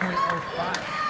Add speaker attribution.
Speaker 1: Point oh five.